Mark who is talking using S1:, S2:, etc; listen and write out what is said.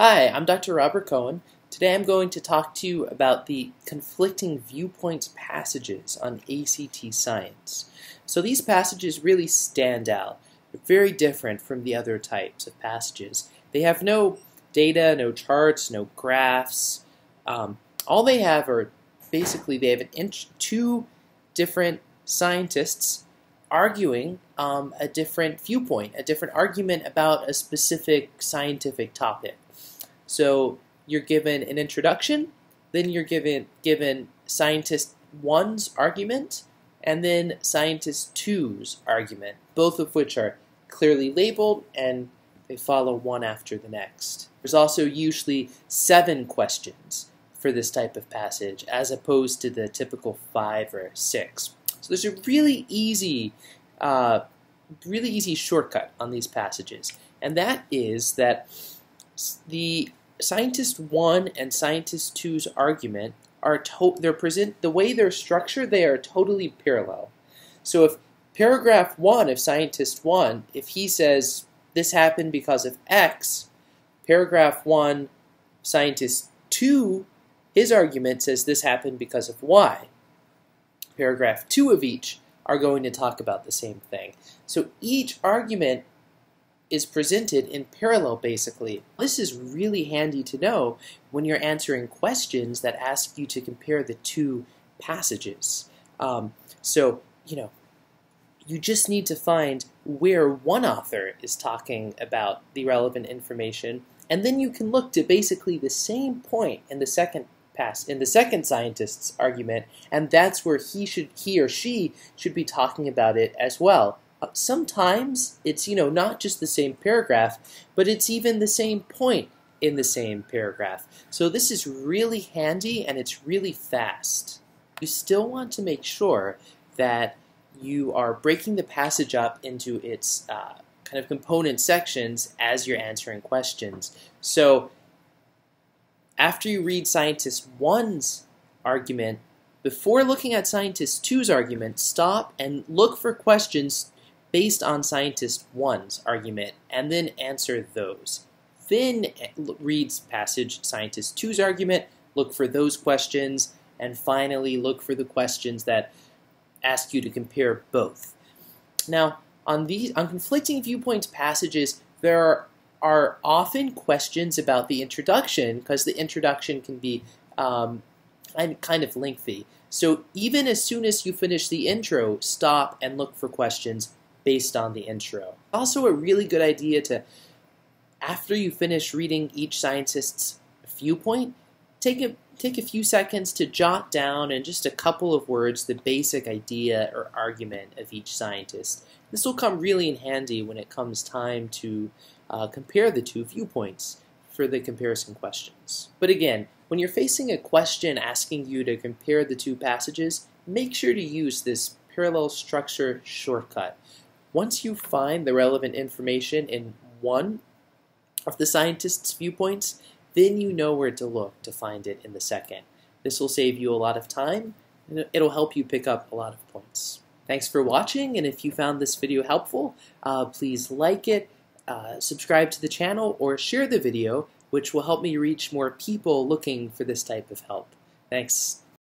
S1: Hi, I'm Dr. Robert Kohen. Today I'm going to talk to you about the conflicting viewpoints passages on ACT Science. So these passages really stand out. They're very different from the other types of passages. They have no data, no charts, no graphs. Um, all they have are basically they have an two different scientists arguing um, a different viewpoint, a different argument about a specific scientific topic. So you're given an introduction, then you're given given scientist one's argument, and then scientist two's argument, both of which are clearly labeled and they follow one after the next. There's also usually seven questions for this type of passage, as opposed to the typical five or six. So there's a really easy, uh, really easy shortcut on these passages, and that is that the scientist one and scientist two's argument are to- they're present the way they're structured they are totally parallel. So if paragraph one of scientist one, if he says this happened because of X, paragraph one, scientist two, his argument says this happened because of Y. Paragraph two of each are going to talk about the same thing. So each argument is presented in parallel basically. This is really handy to know when you're answering questions that ask you to compare the two passages. Um, so, you know, you just need to find where one author is talking about the relevant information, and then you can look to basically the same point in the second pass in the second scientist's argument, and that's where he should he or she should be talking about it as well. Sometimes it's, you know, not just the same paragraph, but it's even the same point in the same paragraph. So this is really handy and it's really fast. You still want to make sure that you are breaking the passage up into its uh, kind of component sections as you're answering questions. So after you read scientist one's argument, before looking at scientist two's argument, stop and look for questions based on scientist one's argument and then answer those. Then reads passage scientist two's argument, look for those questions, and finally look for the questions that ask you to compare both. Now, on these on conflicting viewpoints passages, there are, are often questions about the introduction because the introduction can be um, kind of lengthy. So even as soon as you finish the intro, stop and look for questions based on the intro. Also, a really good idea to, after you finish reading each scientist's viewpoint, take a take a few seconds to jot down in just a couple of words the basic idea or argument of each scientist. This will come really in handy when it comes time to uh, compare the two viewpoints for the comparison questions. But again, when you're facing a question asking you to compare the two passages, make sure to use this parallel structure shortcut. Once you find the relevant information in one of the scientist's viewpoints, then you know where to look to find it in the second. This will save you a lot of time, and it'll help you pick up a lot of points. Thanks for watching, and if you found this video helpful, uh, please like it, uh, subscribe to the channel, or share the video, which will help me reach more people looking for this type of help. Thanks.